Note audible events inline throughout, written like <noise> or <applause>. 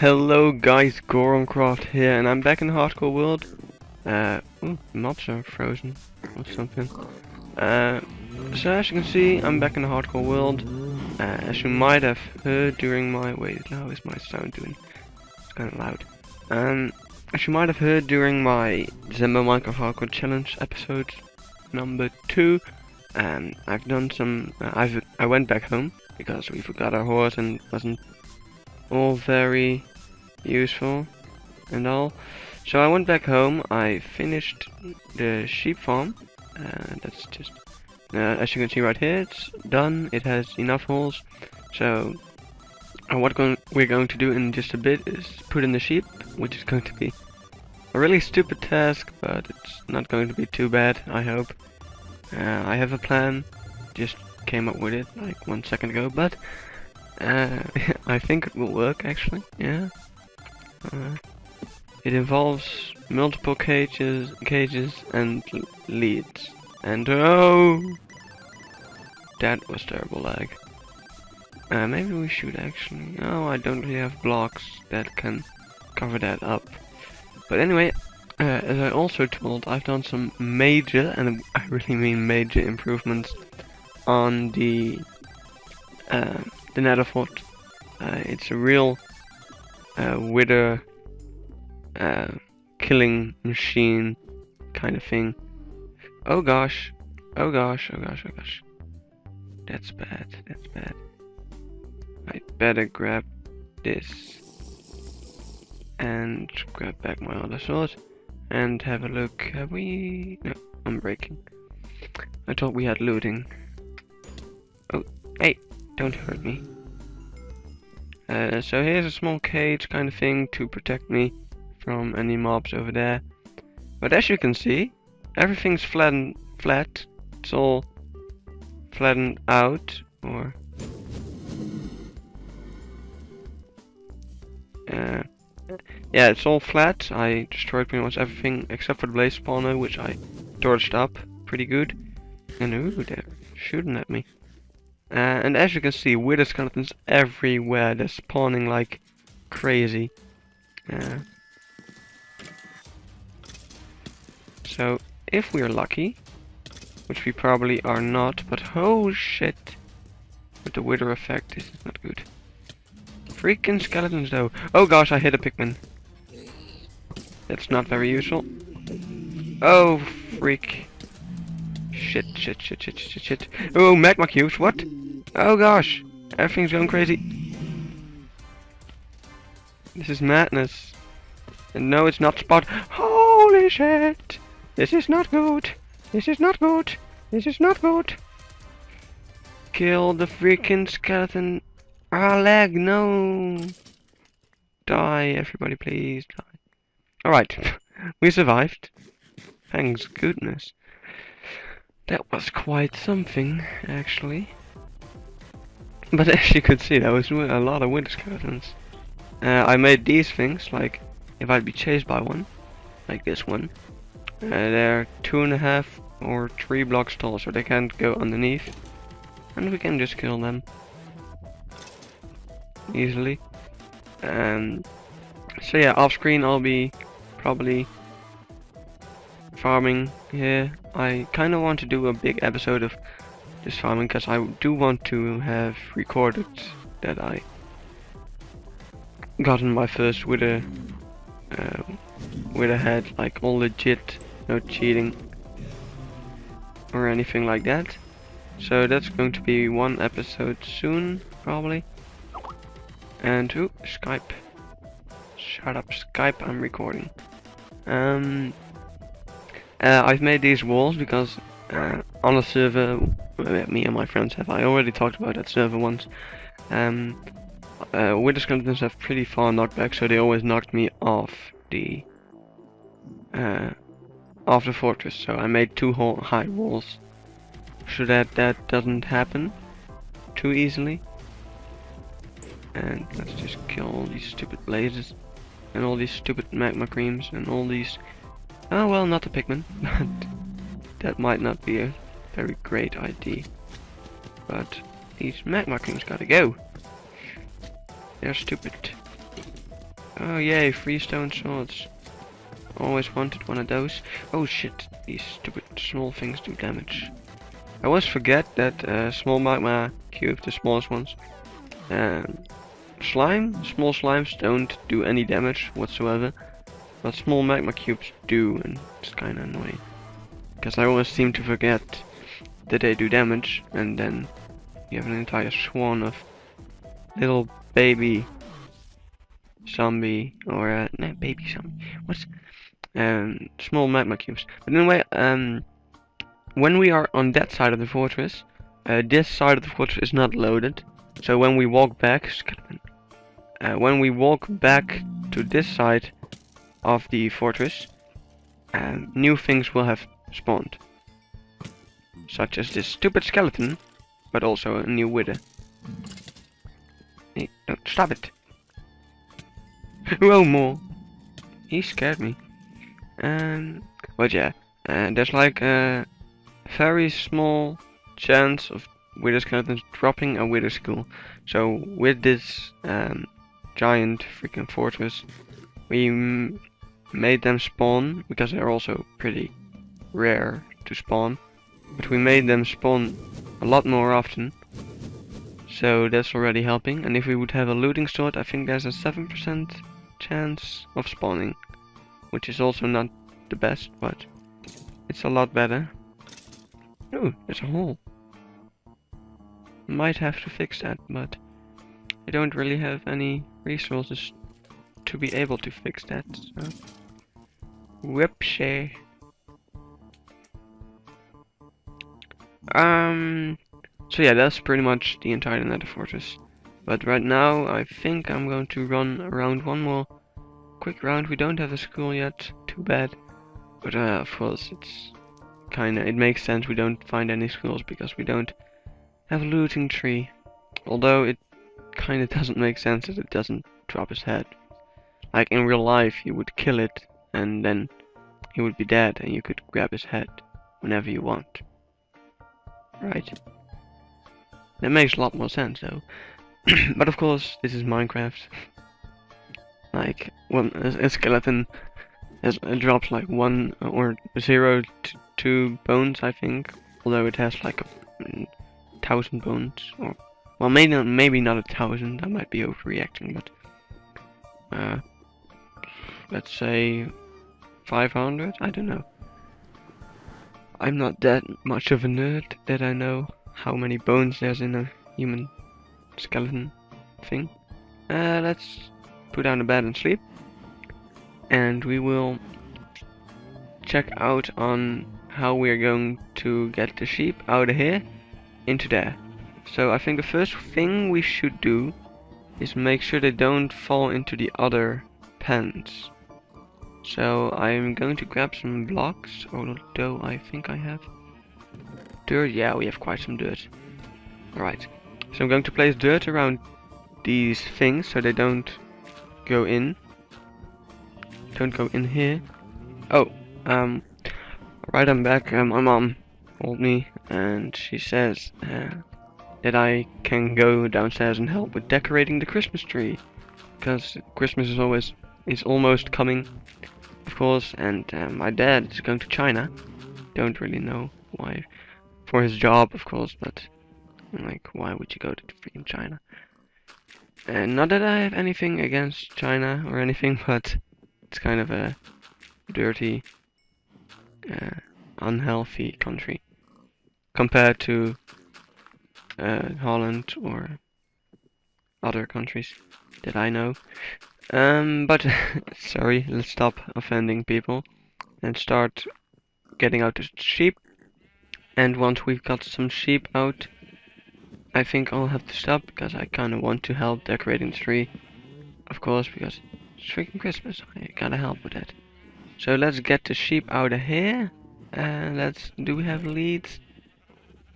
Hello guys, GoronCraft here, and I'm back in the hardcore world. Uh, ooh, are frozen or something. Uh, so as you can see, I'm back in the hardcore world. Uh, as you might have heard during my wait, how is my sound doing? It's kind of loud. Um, as you might have heard during my December Minecraft Hardcore Challenge episode number two, um, I've done some. Uh, I've I went back home because we forgot our horse and wasn't all very useful and all. So I went back home, I finished the sheep farm, uh, that's just, uh, as you can see right here, it's done, it has enough holes, so uh, what going, we're going to do in just a bit is put in the sheep, which is going to be a really stupid task, but it's not going to be too bad, I hope. Uh, I have a plan, just came up with it like one second ago, but uh, <laughs> I think it will work actually, yeah. Uh, it involves multiple cages, cages and leads. And oh, that was terrible lag. Uh, maybe we should actually. No, I don't really have blocks that can cover that up. But anyway, uh, as I also told, I've done some major, and I really mean major improvements on the uh, the Nether Fort. Uh, it's a real uh, wither uh, killing machine kind of thing. Oh gosh, oh gosh, oh gosh, oh gosh. That's bad, that's bad. I better grab this and grab back my other sword and have a look. Have we? No, I'm breaking. I thought we had looting. Oh, hey, don't hurt me. Uh, so here's a small cage kind of thing to protect me from any mobs over there. But as you can see, everything's flattened flat. It's all flattened out or uh, yeah, it's all flat. I destroyed pretty much everything except for the blaze spawner, which I torched up pretty good. And ooh, they're shooting at me. Uh, and as you can see, wither skeletons everywhere. They're spawning like crazy. Uh, so, if we're lucky, which we probably are not, but oh shit, with the wither effect, this is not good. Freaking skeletons though. Oh gosh, I hit a pigman. That's not very useful. Oh, freak. Shit, shit, shit, shit, shit, shit. Oh, magma cubes, what? Oh gosh, everything's going crazy. This is madness. And no, it's not spot. Holy shit! This is not good. This is not good. This is not good. Kill the freaking skeleton. Ah, leg, no. Die, everybody, please die. Alright, <laughs> we survived. Thanks goodness. That was quite something, actually. <laughs> But as you could see, there was a lot of wither skeletons. Uh, I made these things, like if I'd be chased by one, like this one. Uh, they're two and a half or three blocks tall, so they can't go underneath. And we can just kill them. Easily. And so yeah, off screen I'll be probably farming here. I kind of want to do a big episode of this farming because I do want to have recorded that I gotten my first with a uh, with a head like all legit, no cheating or anything like that. So that's going to be one episode soon, probably. And ooh, Skype. Shut up, Skype. I'm recording. Um, uh, I've made these walls because uh, on a server me and my friends have. I already talked about that server once. Um, uh, Wither skeletons have pretty far knockback, so they always knocked me off the uh, off the fortress. So I made two high walls, so that that doesn't happen too easily. And let's just kill all these stupid blazes and all these stupid magma creams and all these. Oh well, not the pigmen. <laughs> that might not be a very great idea. But these magma creams gotta go. They're stupid. Oh yay, free stone swords. Always wanted one of those. Oh shit, these stupid small things do damage. I always forget that uh, small magma cube, the smallest ones, um, slime, small slimes don't do any damage whatsoever, but small magma cubes do, and it's kinda annoying. Because I always seem to forget that they do damage, and then you have an entire swarm of little baby zombie, or uh, no, baby zombie, what's, um, small magma cubes. But anyway, um, when we are on that side of the fortress, uh, this side of the fortress is not loaded, so when we walk back, uh, when we walk back to this side of the fortress, um, new things will have spawned. Such as this stupid skeleton, but also a new wither. Hey, don't stop it. <laughs> Whoa, more. He scared me. Um, but yeah, uh, there's like a very small chance of wither skeletons dropping a wither skull. So with this um, giant freaking fortress, we made them spawn because they're also pretty rare to spawn. But we made them spawn a lot more often. So that's already helping. And if we would have a looting sword, I think there's a 7% chance of spawning. Which is also not the best, but it's a lot better. Oh, there's a hole. Might have to fix that, but I don't really have any resources to be able to fix that, so... Whoopsie. Um, so yeah, that's pretty much the entire Nether Fortress. But right now, I think I'm going to run around one more quick round. We don't have a school yet, too bad. But uh, of course, it's kinda, it makes sense we don't find any schools because we don't have a looting tree. Although it kinda <laughs> doesn't make sense that it doesn't drop his head. Like in real life, you would kill it and then he would be dead and you could grab his head whenever you want. Right? That makes a lot more sense though. <clears throat> but of course, this is Minecraft. like, one a, a skeleton has, it drops like one uh, or zero to two bones, I think. Although it has like a, a thousand bones, or well, maybe not, maybe not a thousand. I might be overreacting, but uh, let's say 500. I don't know. I'm not that much of a nerd that I know how many bones there's in a human skeleton thing. Uh, let's put down the bed and sleep. And we will check out on how we are going to get the sheep out of here into there. So I think the first thing we should do is make sure they don't fall into the other pens. So I'm going to grab some blocks, although I think I have dirt. Yeah, we have quite some dirt. Alright, so I'm going to place dirt around these things so they don't go in. Don't go in here. Oh, um, right I'm back. Uh, my mom called me and she says uh, that I can go downstairs and help with decorating the Christmas tree. Because Christmas is always is almost coming of course, and um, my dad is going to China. Don't really know why. For his job, of course, but like, why would you go to freaking China? And not that I have anything against China or anything, <laughs> but it's kind of a dirty, uh, unhealthy country compared to uh, Holland or other countries that I know. Um, but <laughs> sorry, let's stop offending people and start getting out the sheep. And once we've got some sheep out, I think I'll have to stop because I kind of want to help decorating the tree. Of course, because it's freaking Christmas. I gotta help with that. So let's get the sheep out of here. And let's. Do we have leads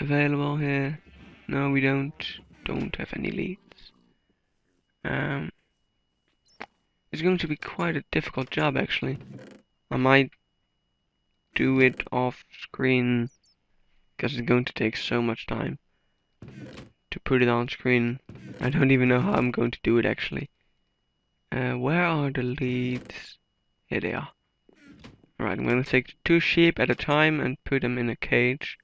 available here? No, we don't. Don't have any leads. Um, it's going to be quite a difficult job actually. I might do it off screen because it's going to take so much time to put it on screen. I don't even know how I'm going to do it actually. Uh, where are the leads? Here they are. Alright, I'm going to take two sheep at a time and put them in a cage.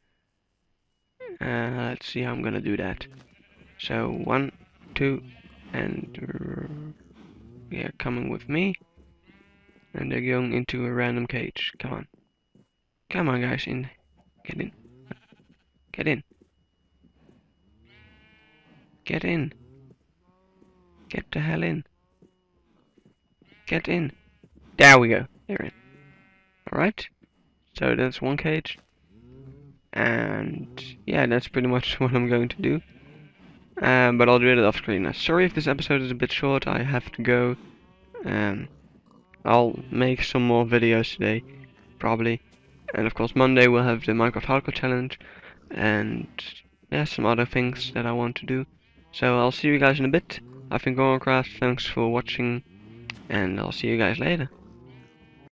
Uh, let's see how I'm going to do that. So, one, two, and they are coming with me. And they're going into a random cage. Come on. Come on, guys, in. Get in. Get in. Get in. Get the hell in. Get in. There we go. They're in. Alright. So that's one cage. And yeah, that's pretty much <laughs> what I'm going to do. Um, but I'll do it off screen. Sorry if this episode is a bit short. I have to go. Um, I'll make some more videos today, probably. And of course Monday we'll have the Minecraft Hardcore Challenge and yeah, some other things that I want to do. So I'll see you guys in a bit. I've been GoronCraft, thanks for watching and I'll see you guys later.